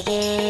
again.